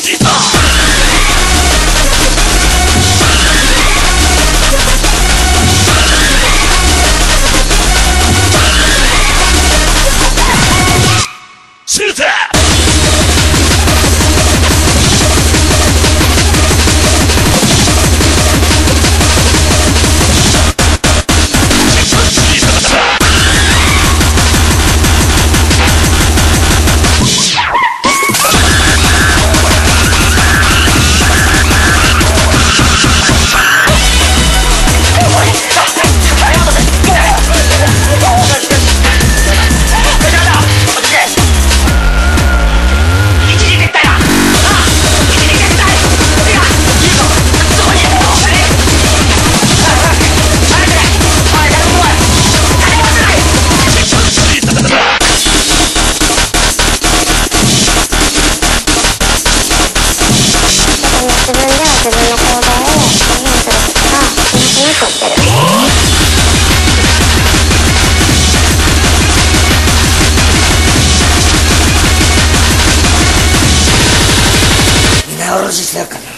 Shoot that! Оружие сверкано.